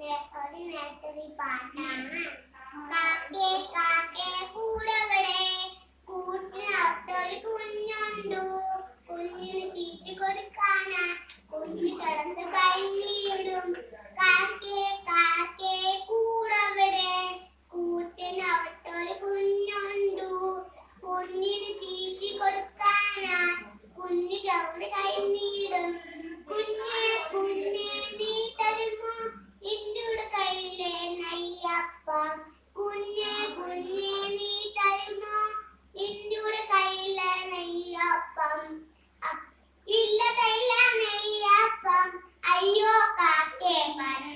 Nursery പാട്ടാണ്. കാക്കേ കാക്കേ കൂടവിടെ കൂട്ടിനകത്തൊരു കുഞ്ഞുണ്ടു. കുഞ്ഞിന് തീറ്റി കൊടുക്കാനാ Carioca, que para